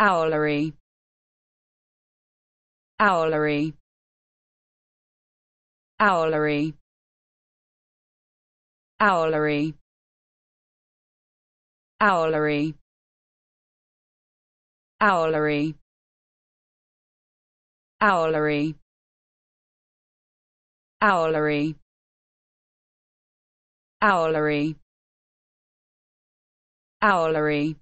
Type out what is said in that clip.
owlery owlery owlery owlery owlery owlery owlery owlery owlery owlery